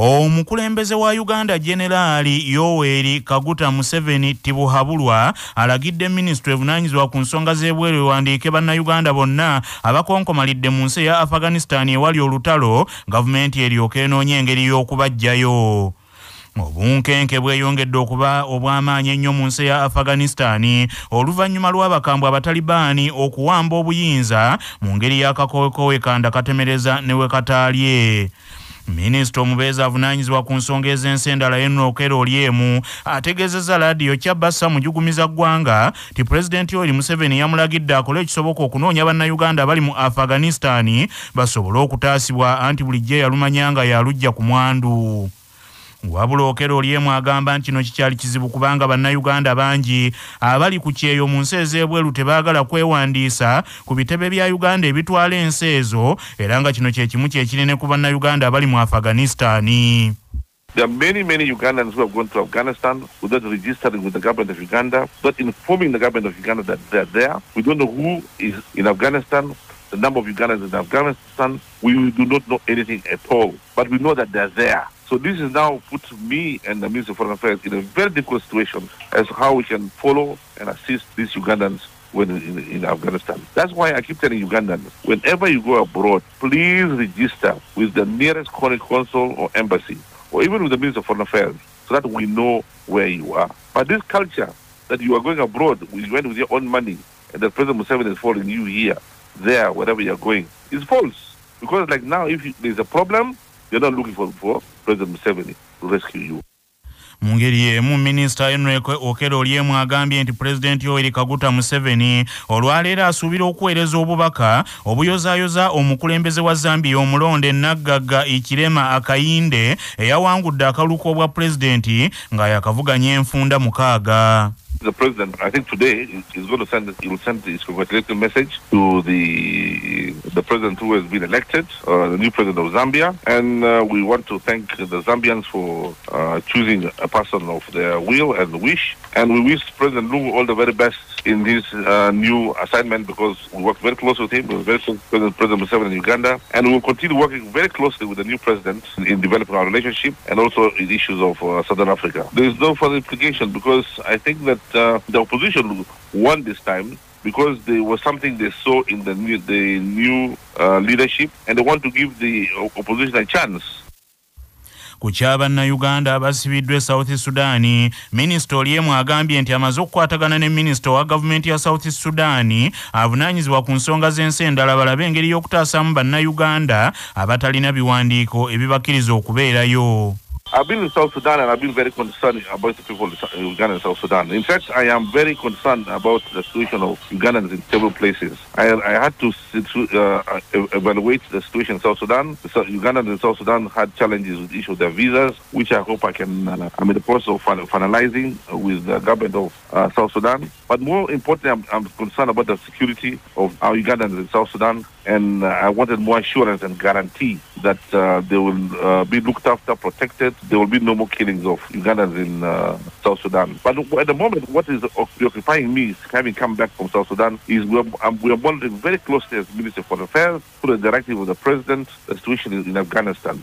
omukulembeze wa uganda generaali yoweri kaguta museveni tibuhabulwa alagidde minisitule evunanyizibwa ku nsonga z'ebweru ewandiike bannayuganda bonna abakonkomalidde mu nsi eya afghanistan ewali olutalo gavumenti eryoka enoonya engeri y'okubajjayo obunkenke bweyongedde okuba obw'amaanyi ennyo mu nsi ya afghanistan. Oluvannyuma lw'abakambwe abatalibaani okuwamba obuyinza mu ngeri y'akakowekowe kanda katemereza ne we kataalye minisita omubeezi avunaanyizibwa ku nsonga ez'ensi endala enokero olyemu ategeezezza laadiyo kyabassa mujugumiza ggwanga ti pulezidenti yoweri museveni yamulagidde akole ekisoboka okunoonya bannayuganda abali mu afghanistan basobole okutaasibwa anti bulijjo yalumanya nga yalujja ku mwandu wabula okero olyemu agamba nti kino kikyali kizibu kubanga bannayuganda bangi abali ku kyeyo mu nsi ez'ebweru tebaagala kwewandiisa ku bitebe bya uganda ebitwala ensi ezo era nga kino kye kimu kyekinene ku bannayuganda abali mu afghanistani There are many, many Ugandans who have gone to Afghanistan without registering with the government of Uganda, without informing the government of Uganda that they're there. We don't know who is in Afghanistan, the number of Ugandans in Afghanistan. We do not know anything at all, but we know that they're there. So this is now put me and the Minister of Foreign Affairs in a very difficult situation as to how we can follow and assist these Ugandans when in, in, Afghanistan. That's why I keep telling Ugandans, whenever you go abroad, please register with the nearest consul or embassy, or even with the Minister of Foreign Affairs, so that we know where you are. But this culture that you are going abroad, you went with your own money, and the President Museveni is following you here, there, wherever you're going, is false. Because like now, if you, there's a problem, you're not looking for, for President Museveni to rescue you. mu ngeri emu minisita henry okero olyemu agambye nti pulezidenti yoweri kaguta museveni olwaleero asuubira okuweereza obubaka obuyozaayoza omukulembeze wa zambia omulonde naggagga ikirema akayinde eyawangudde akalulu k'obwa pulezidenti nga yakavuganya enfunda mukaaga the president, I think today, is going to send he will send his congratulatory message to the the president who has been elected, uh, the new president of Zambia, and uh, we want to thank the Zambians for uh, choosing a person of their will and wish, and we wish President Lungu all the very best in his new assignment because we worked very close with him, we very close with President, Museveni in Uganda, and we will continue working very closely with the new president in developing our relationship and also in issues of Southern Africa. There is no further implication because I think that the opposition won this time because there was something they saw in the new, the new uh, leadership and they want to give the opposition a chance. ku kyabannayuganda abasibiddwa e south sudan minisita olyemu agambye nti amaze okukwatagana ne minisita owa gavumenti ya south sudan avunaanyizibwa ku nsonga z'ensi endala balabe engeri y'okutaasamu bannayuganda abatalina biwandiiko ebibakkiriza okubeerayo I've been in South Sudan and I've been very concerned about the people in Uganda and South Sudan. In fact, I am very concerned about the situation of Ugandans in several places. I, I had to uh, evaluate the situation in South Sudan. So Ugandans in South Sudan had challenges with the issue of their visas, which I hope I can, uh, I'm in the process of finalizing with the government of uh, South Sudan. But more importantly, I'm, I'm, concerned about the security of our Ugandans in South Sudan. And I wanted more assurance and guarantee that they will be looked after, protected, there will be no more killings of Ugandans in uh, South Sudan. But at the moment, what is occupying me, having come back from South Sudan, is we are, um, we are monitoring very closely as Minister for Affairs, through the directive of the President, the situation in Afghanistan.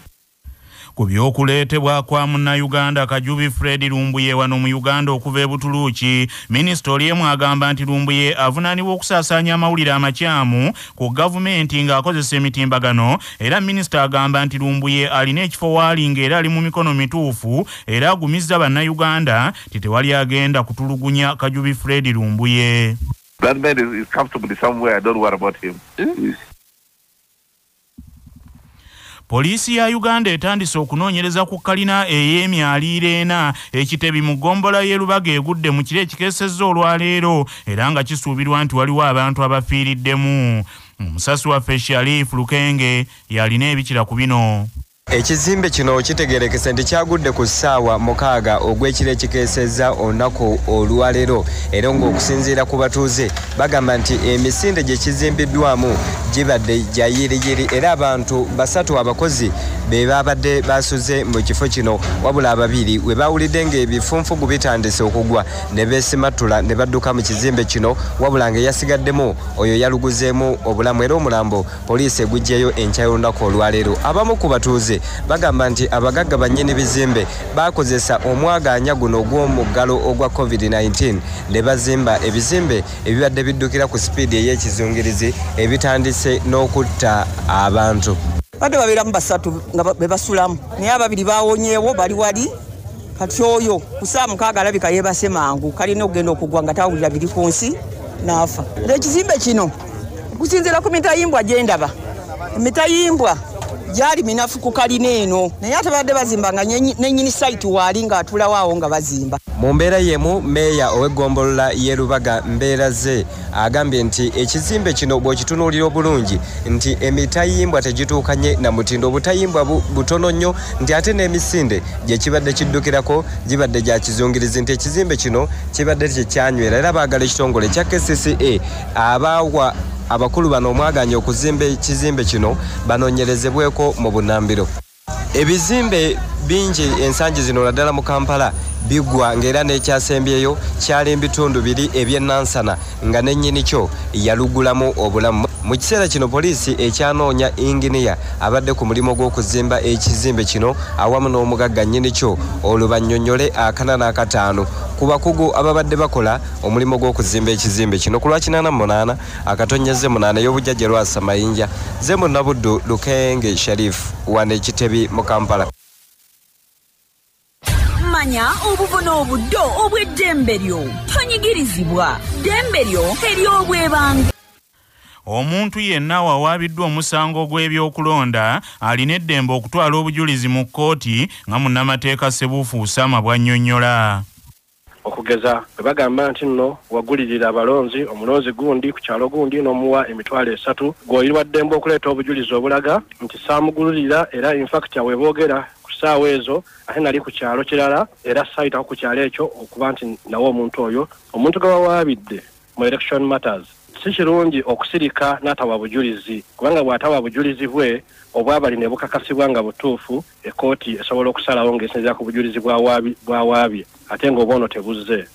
Ku by'okuleetebwa kwa munnayuganda kajubi fred lumbuye wano mu uganda okuva e butuluuki minisita olyemu agamba nti lumbuye avunaanibwa okusaasaanya amawulire amakyamu ku gavumenti ng'akozesa emitimbagano era minisita agamba nti lumbuye alina ekifo waali ng'era ali mu mikono mituufu era agumizza bannayuganda ti tewali agenda kutulugunya kajubi fred lumbuye That man is, is comfortably somewhere. I don't worry about him. Mm. Poliisi ya uganda etandise okunoonyereza ku kalina ey'emyaliiro ena ekitebi mu ggombola y'erubaga egudde mu kiro ekikeesezza olwaleero era nga kisuubirwa nti waliwo abantu abafiiriddemu. Omusasi waffe sharif lukenge yalina ebikira ku bino ekizimbe kino kitegerekese nti kyagudde ku ssaawa mukaaga ogw'ekiro ekikeesezza olunaku olwaleero era ng'okusinziira ku batuuze bagamba nti emisinde gye kizimbiddwamu gibadde gya yiriyiri era abantu basatu abakozi be babadde basuze mu kifo kino wabula ababiri we bawulidde ng'ebifunfugu bitandise okugwa ne beesimattula ne badduka mu kizimbe kino wabula ng'eyasigaddemu oyo yaluguzeemu obulamu era omulambo poliisi eguggyeyo enkya y'olunaku olwaleero abamu ku batuuze bagamba nti abagagga bannyini bizimbe bakozesa omwagaanya guno ogw'omuggalo ogwa covid-19. Ne bazimba ebizimbe ebibadde biddukira ku sipiidi ey'ekizungirizi ebitandise n'okutta abantu. Badde babeeramu basatu nga bebasulamu naye ababiri bawonyeewo bali wali. Kati oyo kusaa mukaaga alabika yeebase mangu. Kalina okugenda okugwa nga tawulira biri ku nsi n'afa. Ekizimbe kino kusinziira ku mitayimbwa gye ndaba. Emitayimbwa gyali minafu ku kalina eno. Naye ate badde bazimba nga nenyini saiti waali ng'atulawo awo nga bazimba. Mu mbeera yemu meeya ow'eggombolola ye lubaga mbeera ze agambye nti ekizimbe kino bw'okitunuulira obulungi nti emitayimbwa tegituukanye na mutindo obutayimbwa butono nnyo nti ate n'emisinde gye kibadde kiddukirako gibadde gya kizungirizi nti ekizimbe kino kibadde kyekyanywera era baagala ekitongole kya kcca abaawa abakulu bano omwaganya okuzimba ekizimbe kino banoonyerezebweko mu bunambiro. Ebizimbe bingi ensangi zino naddala mu kampala biggwa ng'era n'ekyasembyeyo kyali mbitundu biri eby'enansana nga nennyini kyo yalugulamu obulamu. Mu kiseera kino poliisi ekyanoonya inginiya abadde ku mulimu gw'okuzimba ekizimbe kino awamu n'omugagga nnyini kyo olwo bannyonnyole akana n'akataano ku bakugu ababadde bakola omulimu gw'okuzimba ekizimbe kino ku lwa 88 akatonyeze munaana ey'obujjajja lwasa mayinja ze munnabuddu lukenge sharifu wano ekitebi mu kampala manya obuvuna obuddo obw'eddembe lyo. Tonyigirizibwa ddembe lyo ery'obwebange omuntu yenna awawaabiddwa omusango gw'ebyokulonda alina eddembe okutwala obujulizi mu kkooti nga munnamateeka sebuufu usama bw'annyonnyola. Okugeza bwe bagamba nti nno wagulirira abalonzi omulonzi gundi ku kyalo gundi n'omuwa emitwalo esatu gw'oyirwa ddembe okuleeta obujulizi obulaga nti saamugulirira era infact we boogera ku ssaawa ezo ate nali ku kyalo kirala era saayitako ku kyalo ekyo okuba nti nawe omuntu oyo. Omuntu gwe wawaabidde mu election matters si kirungi okusirika n'atawa bujulizi kubanga bw'atawa bujulizi bwe obwabali ne bukakasibwa nga butuufu ekooti esobola okusalawo ng'esinzira ku bujulizi bwawaabye ate ng'oba ono tebuzze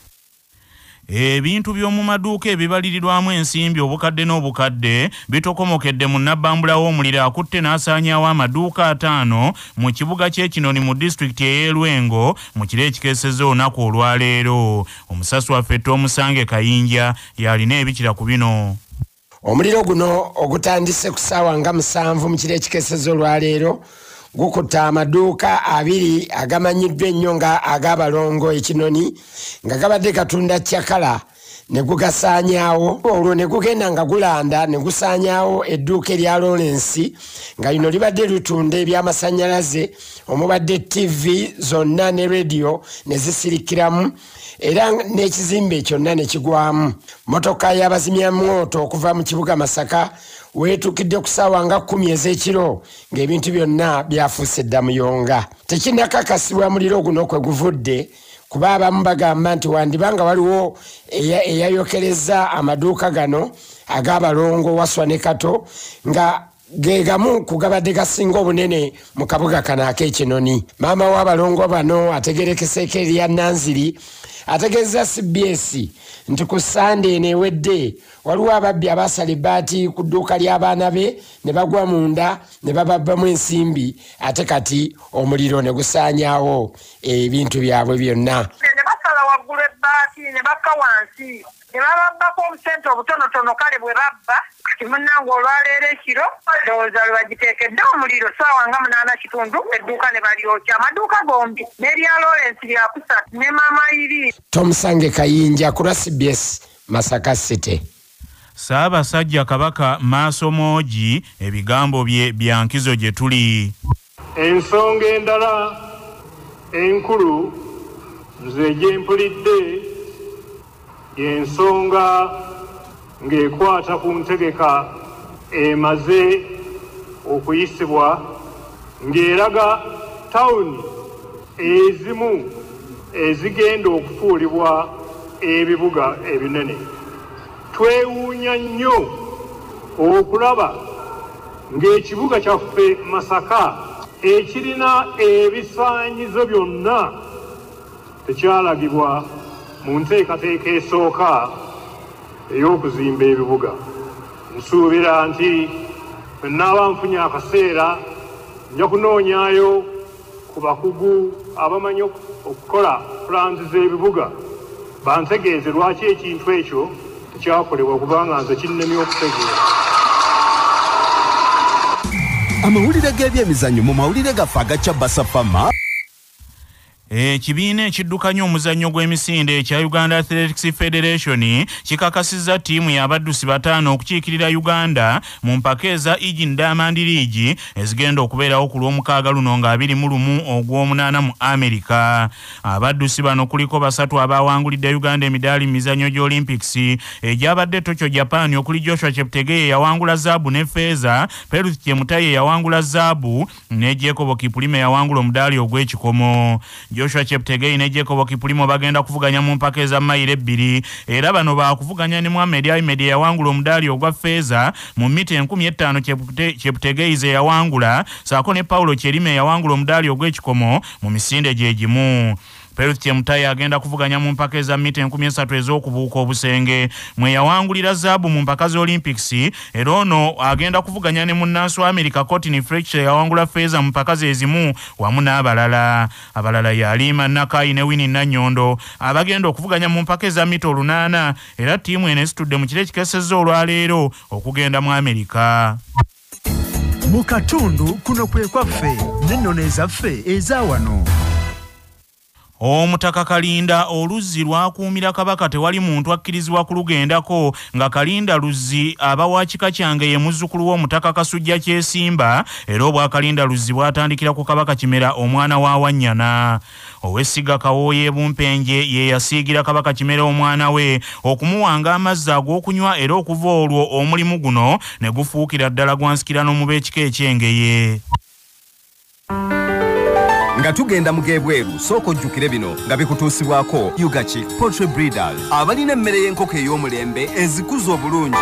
ebintu by'omu maduuka ebibalirirwamu ensimbi obukadde n'obukadde bitokomokedde mu nabbambula w'omuliro akutte n'asaanyaawo amaduuka ataano mu kibuga ky'ekinoni mu disitulikiti ey'elwengo mu kiro ekikeesezza olunaku olwaleero. Omusasi waffe toomusange kayinja y'alina ebikira ku bino. Omuliro guno ogutandise ku ssaawa nga musanvu mu kiro ekikeesezza olwaleero gukutta amaduuka abiri agamanyiddwa ennyo nga ag'abalongo ekinoni nga gabadde katunda cyakala ne gugasaanyaawo olwo ne gugenda nga gulanda ne gusaanyaawo edduuka erya lawrence nga lino libadde litunda ebyamasannyalaze omubadde tv zonna ne rediyo ne zisirikiramu era n'ekizimbe kyonna ne kigwamu. Motoka y'abazimyamwoto okuva mu kibuga masaka weetukidde ku ssaawa nga kkumi ez'ekiro ng'ebintu byonna byafuuse eddamuyonga tekinnakakasibwa muliro guno kwe guvudde kuba abamu bagamba nti wandibanga waliwo eyayokereza amaduuka gano ag'abalongo waswa ne kato nga gegamu kugabadde gasinga obunene mu kabuga kano ak'ekinoni maama w'abalongo bano ategerekeseeko erya nanziri ategeeza cbs nti ku sande eno ewedde waliwo ababbi abaasala ebbaati ku dduuka ly'abaana be ne bagwa munda ne bababbamu ensimbi ate kati omuliro ne gusaanyaawo ebintu byabwe byonna. Ne basala waggulu ebbaati ne bakka wansi ne bababbako obusente obutonotono kale bwe babba kati munnange olwaleero ekiro ndowooza lwe bagiteekedde omuliro saawa nga munaana kitundu edduuka ne balyokya. Amaduuka gombi n'erya lawrence lyakusatu ne maama iri tomusange kayinja ku lwa cbs masaka city. Ssaabasajja kabaka maaso moogi ebigambo bye bya nkizo gye tuli. Ensonga endala enkulu nze gye mpulidde y'ensonga ng'ekwata ku ntegeka emaze okuyisibwa ng'eraga tawuni ezimu ezigenda okufuulibwa ebibuga ebinene. Twewuunya nnyo okulaba ng'ekibuga kyaffe masaka ekirina ebisaanyizo byonna tekyalagibwa mu nteekateeka esooka ey'okuzimba ebibuga. Nsuubira nti bwe nnaaba nfunye akaseera nja kunoonyaayo ku bakugu abamanyi okukola pulanzi z'ebibuga. Bantegeeze lwaki ekintu ekyo tekyakolebwa kubanga nze kinnemye okutegeera. Amawulire g'ebyemizannyo mu mawulire gaffe agacya basafama ekibiina ekiddukanya omuzannyo gw'emisinde ekya uganda athletics federation kikakasizza ttiimu y'abaddusi bataano okukiikirira uganda mu mpaka eza egin diamond leagi ezigenda okubeerawo ku lw'omukaaga luno nga 21 ogw'omunaana mu amerika abaddusi bano kuliko basatu abawangulidde uganda emidaali mu mizannyo gy'olympics. Egyabadde tokyo japan okuli joshua cheptegei yawangula zaabu ne feeza peruth kyemutaye yawangula zaabu ne jacobo kipulime yawangula omudaali ogw'ekikomo joshua cheptegei ne jacob kipulimo bagenda kuvuganya mu mpaka eza mayiro ebbiri. Era bano bakuvuganya ne muhamed ahmed eyawangula omudaali ogwa feeza mu mita enkumi ettaano cheptegei ze yawangula saako ne paulo kyerime eyawangula omudaali ogw'ekikomo mu misinde gye gimu peruth kyemutaye agenda kuvuganya mu mpaka eza mita enkumi esatu ez'okubuuka obusenge. Mwe yawangulira zaabu mu mpaka z'olympics era ono agenda kuvuganya ne munnansi wa america cotini fletcher yawangula feeza mu mpaka ze zimu wamu n'abalala. Abalala yalima nakayi ne wini nannyondo abagenda okuvuganya mu mpaka eza mita olunaana. Era ttiimu eno esitudde mu kiro ekikesezza olwaleero okugenda mu america. Mu katundu kuno kwe kwaffe n'ennono ezaffe eza wano omutaka kalinda oluzzi lwakuumira kabaka tewali muntu akkirizibwa kulugendako nga kalinda luzzi aba wa kika kyange ye muzzukulu w'omutaka kasujja kyesimba era obwakalinda luzzi bwatandikira ku kabaka kimera omwana wa wannyana. Owessiga kawooya ebumpenje ye yasiigira kabaka kimera omwana we okumuwanga amazzi ag'okunywa era okuva olwo omulimu guno ne gufuukira ddala gwansikirano mu b'ekika ekyengeye nga tugenda mu gebweru sooka ojjukire bino nga bikutuusibwako ugachik poultry breeders. Abalina emmere y'enkoko ey'omulembe ezikuza obulungi.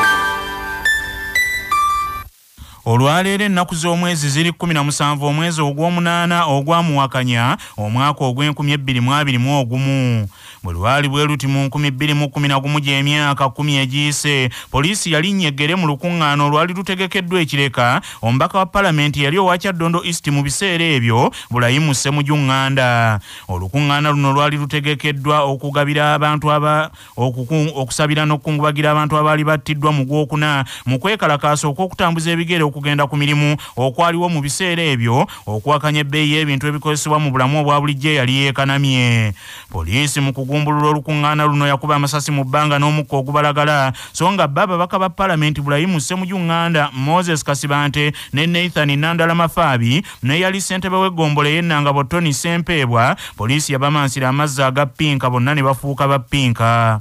Olwaleero ennaku z'omwezi ziri 17 omwezi ogw'omunaana ogwamuwakanya omwaka ogw'2021 bwe lwali bwe luti mu 2011 gy'emyaka 10 egiyise poliisi yalinnya eggere mu lukuŋŋaana olwali lutegekeddwa ekireka omubaka wa palamenti yali owa kyaddondo east mu biseera ebyo bulayimu ssemujuŋŋanda. Olukuŋŋaana luno lwali lutegekeddwa okugabira abantu aba okusabira n'okukungubagira abantu abaali battiddwa mu gwokuna mu kwekalakaasa okw'okutambuza ebigere okugenda ku mirimu okwaliwo mu biseera ebyo okuwakanya ebbeeyi y'ebintu ebikozesebwa mu bulamu obwa bulijjo eyali yeekanamye. Poliisi mu kugumbulula olukuŋŋaana luno yakuba amasasi mu bbanga n'omukka ogubalagala. So nga bba ababaka ba palamenti bulayimu ssemujuŋŋanda moses kasibante ne nathan nandala mafaabi neyali ssentebe w'eggombolo ey'ennangabo tony sempeebwa poliisi yabamansira amazzi aga pinka bonna ne bafuuka ba pinka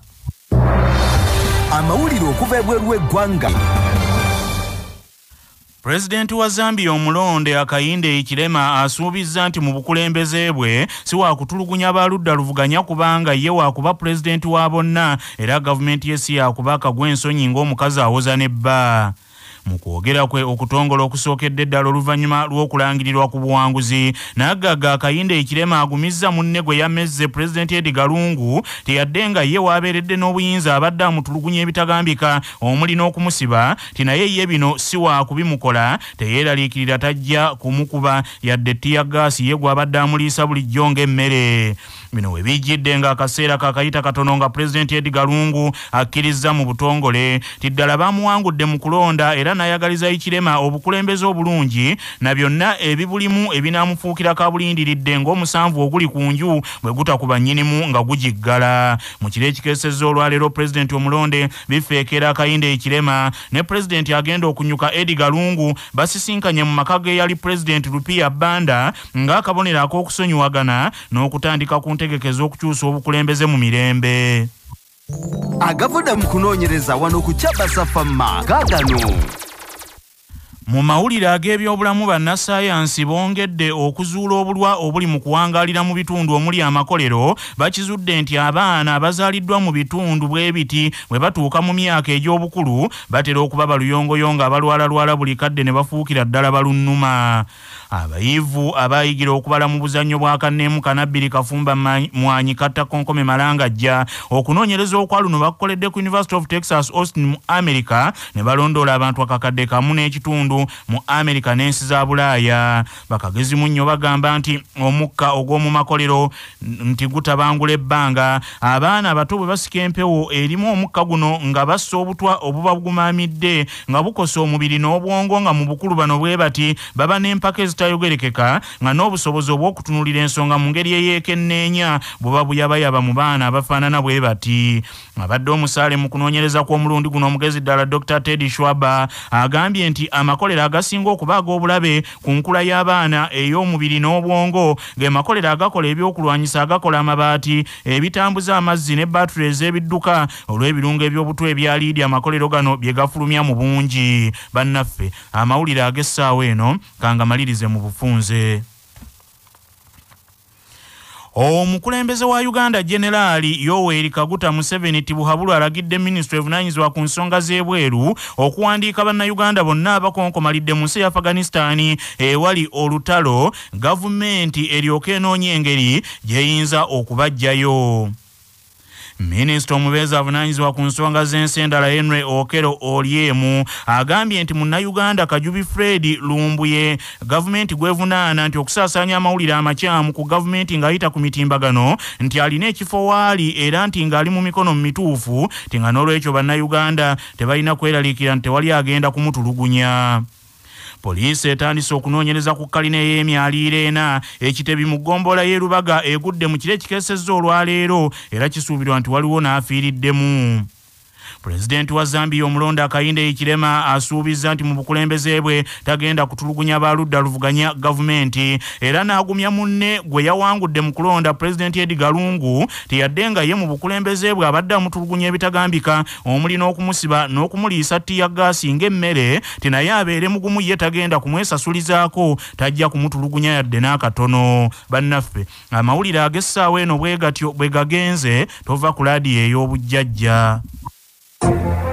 amawulire okuva ebweru w'eggwanga pulezidenti wa zambia omulonde akayinde ekirema asuubizza nti mu bukulembeze bwe si waakutulugunya baludda luvuganya kubanga ye waakuba pulezidenti wa bonna era gavumenti ye si yakuba akagwa ensonyi ng'omukazi awoza nebba mu kwogera kwe okutongola okusookedde eddala oluvannyuma lw'okulangirirwa ku buwanguzi naggaga akayinde ekirema agumizza munne gwe yamezze pulezidenti edi galungu teyadde nga ye waabeeredde n'obuyinza abadde amutulugunya ebitagambika. Omuli n'okumusiba ti naye ye bino si waakubimukola teyeeraliikirira tajja kumukuba. Yadde ettiya gaasi ye gw'abadde amuliisa bulijjo ng'emmere bino we bijjidde ng'akaseera kakayita katono nga pulezidenti edi galungu akkiriza mu butongole. Ti ddala bamuwangudde mu kulonda era n'ayagaliza ikirema obukulembeze obulungi na byonna ebibulimu ebinaamufuukira kabulindiridde ng'omusanvu oguli ku nju bwe gutakuba nnyinimu nga gugiggala. Mu kiro ekikesezza olwaleero pulezidenti omulonde bifeekera akayinde ekirema ne pulezidenti agenda okunyuka edi galungu basisinkanye mu maka ge yali pulezidenti lupiya banda ng'akabonero ak'okusonyiwagana n'okutandika ku ntegekeza okukyusa obukulembeze mu mirembe. Agavudde mu kunoonyereza wano ku kyabasafama gaagano mu mawulire ag'ebyobulamu bannassaayansi bongedde okuzuula obulwa obuli mu kuwangaalira mu bitundu omuli amakolero bakizudde nti abaana abazaaliddwa mu bitundu bwe biti bwe batuuka mu myaka egy'obukulu batera okuba baluyongoyongo abalwalalwala buli kadde ne bafuukira ddala balunnuma. Abayivu abayigira okubala mu buzannyo bwa kanneemu kanabbiri kafumba mwanyi katta konkome malangajja. Okunoonyereza okwa luno bakukoledde ku university of texas austin mu america ne balondoola abantu akakadde kamu n'ekitundu mu amerika n'ensi za bulaaya. Bakagezi mu nnyo bagamba nti omukka ogw'omu makolero nti gutabangula ebbanga abaana abato bwe basika empewo erimu omukka guno nga bassa obutwa obuba bugumamidde nga bukosa omubiri n'obwongo nga mu bukulu bano bwe bati baba n'empaka ezitayogerekeka nga n'obusobozi obw'okutunulira ensonga mu ngeri eyeekenneenya bweba buyabayaba mu baana abafaanana bwe bati. Abadde omusaale mu kunoonyereza kw'omulundi guno omugezi ddala dr. Ted shwaba agambye nti amakolero agasinga okuba ag'obulabe ku nkula y'abaana ey'omubiri n'obwongo. Ge makolero agakola ebyokulwanyisa agakola amabaati ebitambuza amazzi ne batule ez'ebidduka olw'ebirungo eby'obutwa ebya liidi amakolero gano bye gafulumya mu bungi. Bannaffe amawulire ag'essaawa eno kangamalirize mu bufunze omukulembeze wa uganda generaali yoweri kaguta museveni tibuhabulu alagidde minisitule evunanyizibwa ku nsonga z'ebweru okuwandiika bannayuganda bonna abakonkomalidde mu nsi ya afghanistan ewali olutalo gavumenti eryoke enoonya engeri gyeyinza okubaggyayo minisita omubeezi avunaanyizibwa ku nsonga z'ensi endala henry okero olyemu agambye nti munnayuganda kajubi fred lumbuye gavumenti gwevunaana nti okusaasaanya amawulire amakyamu ku gavumenti ng'ayita ku mitimbagano nti alina ekifo waali era nti ng'ali mu mikono mu mituufu ti nga n'olwekyo bannayuganda tebalina kweraliikira nti tewali agenda kumutulugunya poliisi etandise okunoonyereza ku kalina ey'emyaliiro ena ekitebi mu ggombolola y'e lubaga egudde mu kiro ekikeesezza olwaleero era kisuubirwa nti waliwo n'afiiriddemu pulezidenti wa zambia omulonde akayinde ekirema asuubiza nti mu bukulembeze bwe tagenda kutulugunya baludda luvuganya gavumenti. Era n'agumya munne gwe yawangudde mu kulonda pulezidenti edi galungu teyadde nga ye mu bukulembeze bwe abadde amutulugunya ebitagambika omuli n'okumusiba n'okumuliisa ttiya gaasi ng'emmere ti naye abeere mugumu ye tagenda kumwesasulizaako tajja kumutulugunya yadde n'akatono. Bannaffe amawulire ag'essaawa eno bwe gatyo bwe gagenze tova ku laadiyo ey'obujjajja Thank you.